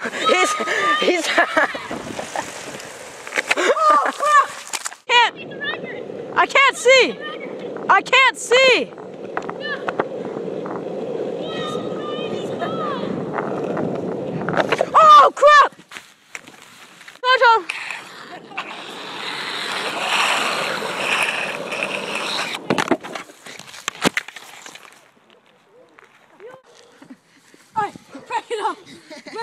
He's he's. oh, Can't. I can't see. I can't see. Oh crap! Nigel. Alright, break it up. Break it up.